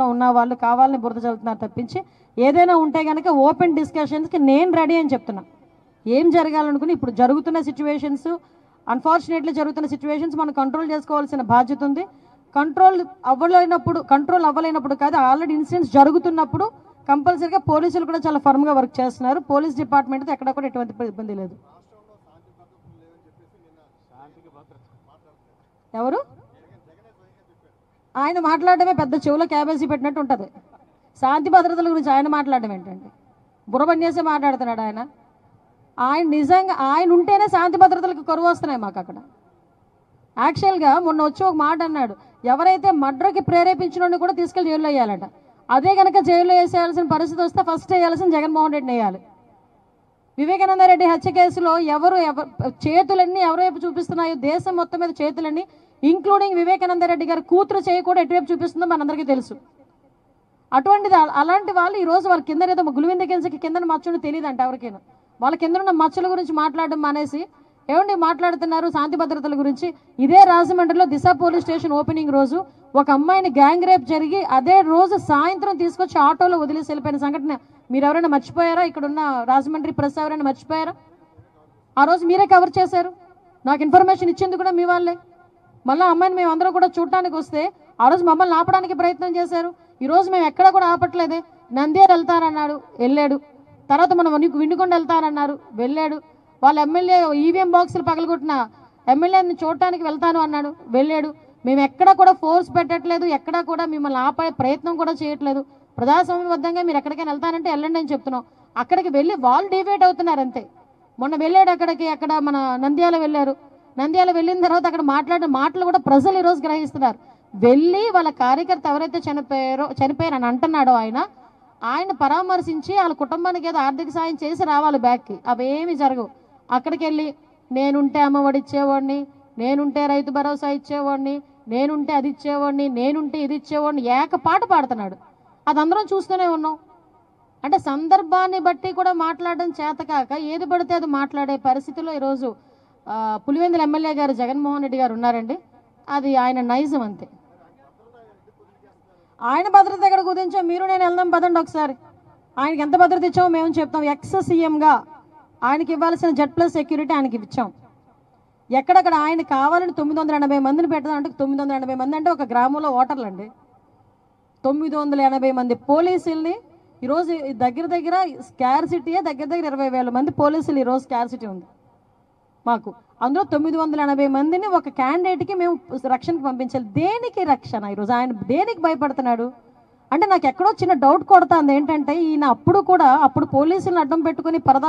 అధికారంలో ఉన్న వాళ్ళు కావాలని బురద చల్లుతున్నారు తప్పించి ఏదైనా ఉంటే కనుక ఓపెన్ డిస్కషన్స్కి నేను రెడీ అని చెప్తున్నా. ఏం జరగాలనుకుని ఇప్పుడు జరుగుతున్న సిచ్యువేషన్స్ అన్ఫార్చునేట్లీ జరుగుతున్న సిచ్యువేషన్స్ మనం కంట్రోల్ చేసుకోవాల్సిన బాధ్యత ఉంది. కంట్రోల్ అవ్వలేనప్పుడు కంట్రోల్ అవ్వలేనప్పుడు కాదు ఆల్రెడీ ఇన్సిడెంట్స్ జరుగుతున్నప్పుడు కంపల్సరీగా పోలీసులు కూడా చాలా ఫర్మ్గా వర్క్ చేస్తున్నారు. పోలీస్ డిపార్ట్మెంట్ ఎక్కడ కూడా ఎటువంటి ఇబ్బంది లేదు. ఎవరు? ఆయన మాట్లాడడమే పెద్ద చెవులో క్యాబేజీ పెట్టినట్టు ఉంటుంది. శాంతి భద్రతల గురించి ఆయన మాట్లాడడం ఏంటండి? బుర్రబన్యాసే మాట్లాడుతున్నాడు ఆయన. ఆయన నిజంగా ఆయన ఉంటేనే శాంతి భద్రతలకు కరువు వస్తున్నాయి మాకు అక్కడ. యాక్చువల్గా మొన్న వచ్చి ఒక మాట అన్నాడు. ఎవరైతే మర్డర్కి ప్రేరేపించిన కూడా తీసుకెళ్ళి జైల్లో వేయాలట. అదే కనుక జైల్లో వేసేయాల్సిన పరిస్థితి వస్తే ఫస్ట్ వేయాల్సిన జగన్మోహన్ రెడ్డిని వేయాలి. వివేకానంద రెడ్డి హత్య కేసులో ఎవరు ఎవ- చేతులన్నీ ఎవరి వైపు చూపిస్తున్నాయో దేశం మొత్తం మీద చేతులన్నీ ఇంక్లూడింగ్ వివేకానంద రెడ్డి గారి కూతురు చేయి కూడా ఎటువైపు చూపిస్తుందో మనందరికీ తెలుసు. అటువంటిది అలాంటి వాళ్ళు ఈ రోజు వాళ్ళ కింద ఏదో గులివింద కిందకి కింద మచ్చని తెలియదంట ఎవరికైనా. వాళ్ళ కింద ఉన్న మచ్చల గురించి మాట్లాడడం మానేసి ఏమండి మాట్లాడుతున్నారు శాంతి భద్రతల గురించి? ఇదే రాజమండ్రిలో దిశ పోలీస్ స్టేషన్ ఓపెనింగ్ రోజు ఒక అమ్మాయిని గ్యాంగ్ రేప్ జరిగి అదే రోజు సాయంత్రం తీసుకొచ్చి ఆటోలో వదిలేసి వెళ్ళిపోయిన సంఘటన. మీరు ఎవరైనా మర్చిపోయారా? ఇక్కడ ఉన్న రాజమండ్రి ప్రెస్ ఎవరైనా మర్చిపోయారా? ఆ రోజు మీరే కవర్ చేశారు? నాకు ఇన్ఫర్మేషన్ ఇచ్చింది కూడా మీ వాళ్ళే. మళ్ళీ అమ్మాయిని మేము అందరం కూడా చూడటానికి వస్తే ఆ రోజు మమ్మల్ని ఆపడానికి ప్రయత్నం చేశారు. ఈరోజు మేము ఎక్కడ కూడా ఆపట్లేదే. నంద్యాల వెళ్తారన్నాడు వెళ్ళాడు. తర్వాత మనం నీకు విండుకొండ వెళ్తారన్నారు వెళ్ళాడు. వాళ్ళ ఎమ్మెల్యే ఈవీఎం బాక్సులు పగలగొట్టిన ఎమ్మెల్యేని చూడటానికి వెళ్తాను అన్నాడు వెళ్ళాడు. మేము ఎక్కడ కూడా ఫోర్స్ పెట్టట్లేదు ఎక్కడ కూడా మిమ్మల్ని ఆపే ప్రయత్నం కూడా చేయట్లేదు. ప్రజాస్వామ్యబద్ధంగా మీరు ఎక్కడికైనా వెళ్తానంటే వెళ్ళండి అని చెప్తున్నాం. అక్కడికి వెళ్ళి వాళ్ళు డివేట్ అవుతున్నారు అంతే. మొన్న వెళ్ళాడు అక్కడికి అక్కడ మన నంద్యాల వెళ్ళారు. నంద్యాల వెళ్ళిన తర్వాత అక్కడ మాట్లాడిన మాటలు కూడా ప్రజలు ఈరోజు గ్రహిస్తున్నారు. వెళ్ళి వాళ్ళ కార్యకర్త ఎవరైతే చనిపోయారో చనిపోయారని అంటున్నాడో ఆయన ఆయన పరామర్శించి వాళ్ళ కుటుంబానికి ఏదో ఆర్థిక సాయం చేసి రావాలి బ్యాక్కి. అవేమి జరగవు. అక్కడికి వెళ్ళి నేనుంటే అమ్మఒడి ఇచ్చేవాడిని నేనుంటే రైతు భరోసా ఇచ్చేవాడిని నేనుంటే అది ఇచ్చేవాడిని నేనుంటే ఇది ఇచ్చేవాడిని ఏక పాట పాడుతున్నాడు. అది అందరం చూస్తూనే ఉన్నాం. అంటే సందర్భాన్ని బట్టి కూడా మాట్లాడడం చేతకాక ఏది పడితే అది మాట్లాడే పరిస్థితిలో ఈరోజు పులివెందుల ఎమ్మెల్యే గారు జగన్మోహన్ రెడ్డి గారు ఉన్నారండి. అది ఆయన నైజం అంతే. ఆయన భద్రత ఎక్కడ కుదించాం మీరు నేను వెళ్దాం పదండి ఒకసారి. ఆయనకి ఎంత భద్రత ఇచ్చామో మేము చెప్తాం. ఎక్స్ సీఎంగా ఆయనకి ఇవ్వాల్సిన జెడ్ ప్లస్ సెక్యూరిటీ ఆయనకి ఇచ్చాం. ఎక్కడక్కడ ఆయన కావాలని తొమ్మిది వందల ఎనభై మందిని పెట్టాలంటే తొమ్మిది వందల ఎనభై మంది అంటే ఒక గ్రామంలో ఓటర్లు అండి. తొమ్మిది వందల ఎనభై మంది పోలీసుల్ని ఈరోజు దగ్గర దగ్గర దగ్గర స్కార్సిటీయే దగ్గర దగ్గర ఇరవై వేల మంది పోలీసులు ఈరోజు స్కార్సిటీ ఉంది. మాకు. అందులో తొమ్మిది వందల ఎనభై మందిని ఒక క్యాండిడేట్కి మేము రక్షణకి పంపించాలి. దేనికి రక్షణ ఈరోజు? ఆయన దేనికి భయపడుతున్నాడు? అంటే నాకు ఎక్కడో చిన్న డౌట్ కొడుతుంది. ఏంటంటే ఈయన అప్పుడు కూడా అప్పుడు పోలీసులను అడ్డం పెట్టుకుని పరదా